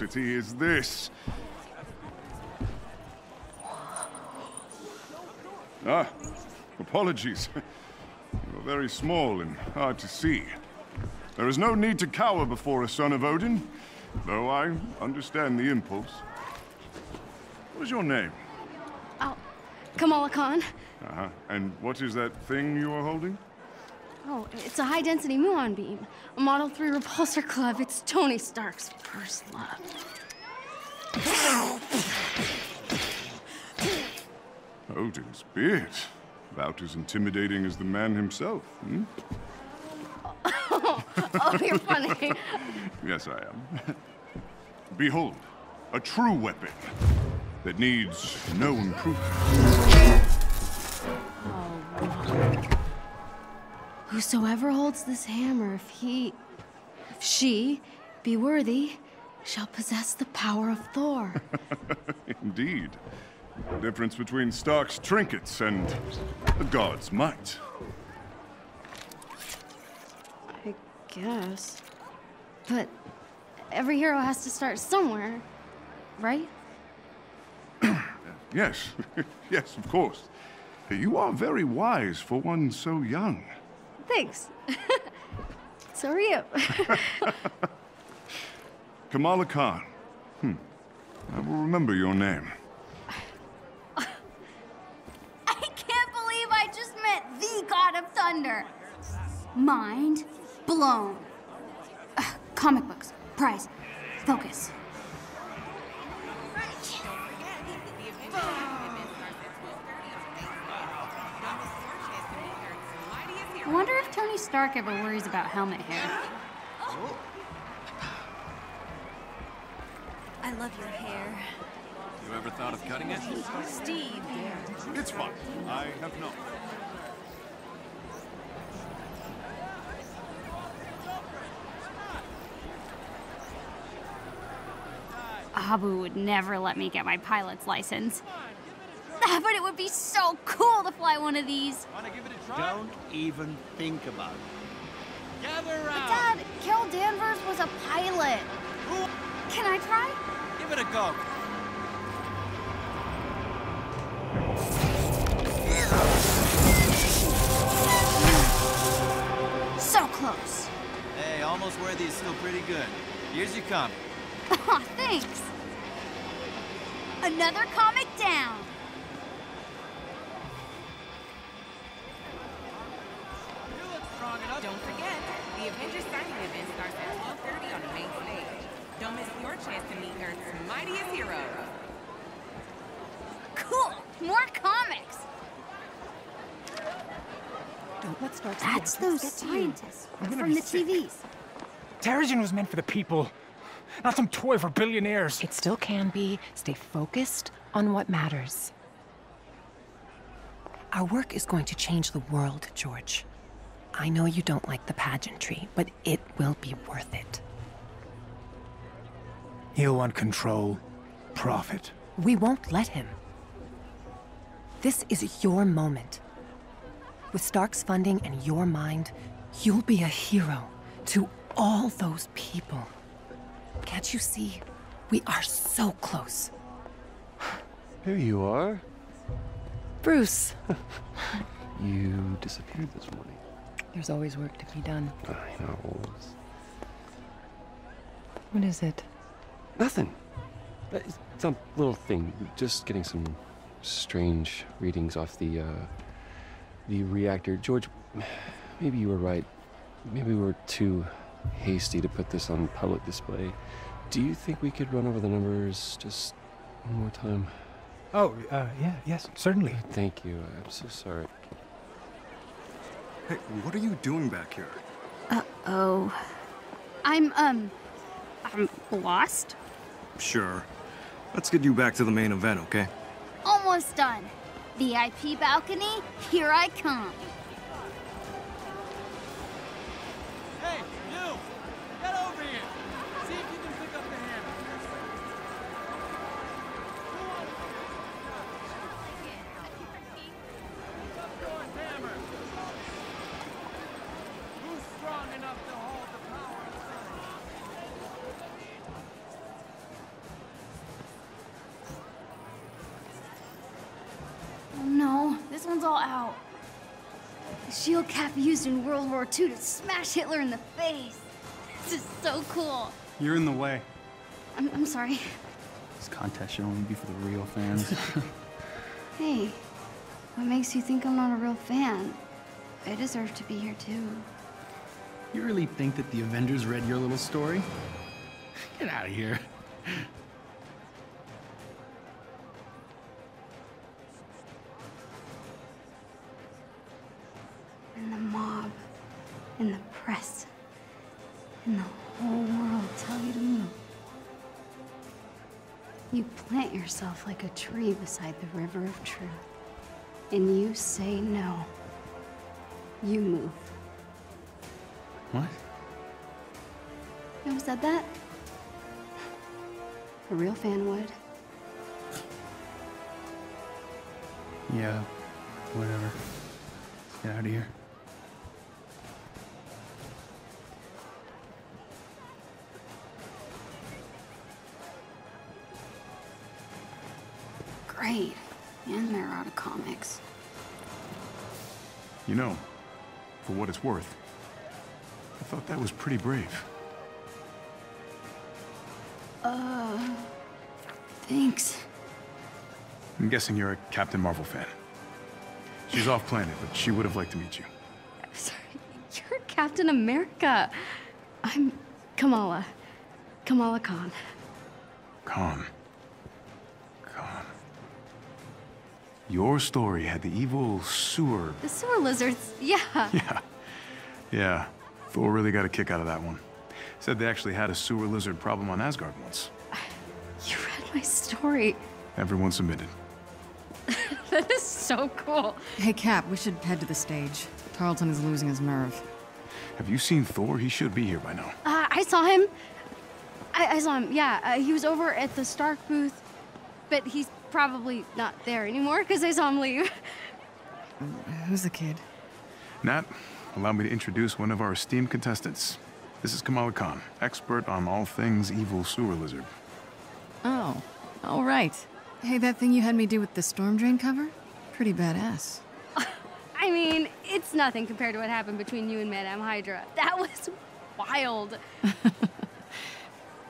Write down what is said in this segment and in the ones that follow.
monstrosity is this? Ah, apologies. You're very small and hard to see. There is no need to cower before a son of Odin, though I understand the impulse. What is your name? Oh, Kamala Khan. Uh-huh. And what is that thing you are holding? Oh, it's a high-density muon beam. A Model 3 repulsor club. It's Tony Stark's first love. Odin's beard. About as intimidating as the man himself, hmm? Oh, you're funny. Yes, I am. Behold, a true weapon that needs no improvement. Whosoever holds this hammer, if he, if she be worthy, shall possess the power of Thor. Indeed. The difference between Stark's trinkets and the god's might. I guess. But every hero has to start somewhere, right? Yes, yes, of course. You are very wise for one so young. Thanks. so are you. Kamala Khan. Hmm. I will remember your name. I can't believe I just met the God of Thunder. Mind blown. Ugh, comic books, prize, focus. I wonder if Tony Stark ever worries about helmet hair. I love your hair. You ever thought of cutting it? Steve. It's fine. I have not. Abu would never let me get my pilot's license. But it would be so cool to fly one of these. Wanna give it a try? Don't even think about it. Gather around. Dad, Carol Danvers was a pilot. Can I try? Give it a go. So close. Hey, almost worthy is still pretty good. Here's your comic. Aw, thanks. Another comic down. Don't miss your chance to meet Earth's mightiest heroes. Cool. More comics. Don't let Stark That's those scientists gonna from the sick. TVs. Terrigen was meant for the people, not some toy for billionaires. It still can be. Stay focused on what matters. Our work is going to change the world, George. I know you don't like the pageantry, but it will be worth it. He'll want control, profit. We won't let him. This is your moment. With Stark's funding and your mind, you'll be a hero to all those people. Can't you see? We are so close. Here you are. Bruce, You disappeared this morning. there's always work to be done. I know. What is it? Nothing. Uh, It's it's a little thing. Just getting some strange readings off the uh, the reactor. George, maybe you were right. Maybe we were too hasty to put this on public display. Do you think we could run over the numbers just one more time? Oh, uh, yeah, yes, certainly. Thank you. I'm so sorry. Hey, what are you doing back here? Uh oh. I'm, um, I'm lost. Sure. Let's get you back to the main event, okay? Almost done. VIP balcony, here I come. Oh, this one's all out. The shield cap used in World War II to smash Hitler in the face. This is so cool. You're in the way. I'm, I'm sorry. This contest should only be for the real fans. Hey, what makes you think I'm not a real fan? I deserve to be here too. you really think that the Avengers read your little story? Get out of here. Press, and the whole world tell you to move. You plant yourself like a tree beside the river of truth, and you say no. You move. What? You who said that? A real fan would. Yeah, whatever. Let's get out of here. Great. And they're out of comics. You know, for what it's worth, I thought that was pretty brave. Uh. Thanks. I'm guessing you're a Captain Marvel fan. She's off planet, but she would have liked to meet you. Sorry. You're Captain America. I'm Kamala. Kamala Khan. Khan. Khan. Your story had the evil sewer. The sewer lizards. Yeah. Yeah. Yeah. Thor really got a kick out of that one. Said they actually had a sewer lizard problem on Asgard once. You read my story. Everyone submitted. that is so cool. Hey, Cap, we should head to the stage. Tarleton is losing his nerve. Have you seen Thor? He should be here by now. Uh, I saw him. I, I saw him, yeah. Uh, he was over at the Stark booth, but he's probably not there anymore because I saw him leave. Who's the kid? Nat, allow me to introduce one of our esteemed contestants. This is Kamala Khan, expert on all things evil sewer lizard. Oh, all right. Hey, that thing you had me do with the storm drain cover? Pretty badass. I mean, it's nothing compared to what happened between you and Madame Hydra. That was wild.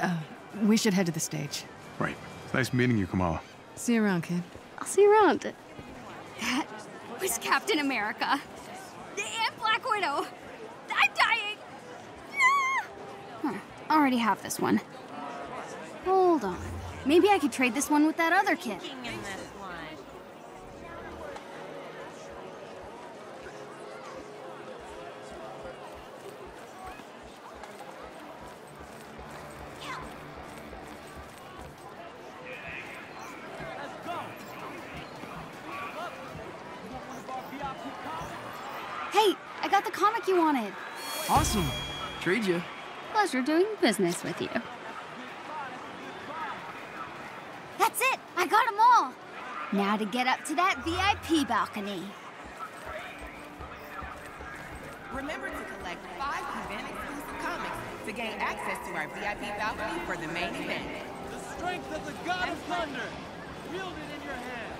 Uh, we should head to the stage. Right. It's nice meeting you, Kamala. See you around, kid. I'll see you around. That was Captain America. And Black Widow. I'm dying. Ah! Huh, I already have this one. Hold on. Maybe I could trade this one with that other kid. Hey, I got the comic you wanted. Awesome. Trade you. Pleasure doing business with you. That's it! I got them all! Now to get up to that VIP balcony. Remember to collect five event exclusive comics to gain access to our VIP balcony for the main event. The strength of the God of Thunder. Wield it in your hand.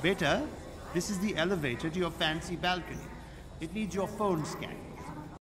Beta, this is the elevator to your fancy balcony. It needs your phone scan.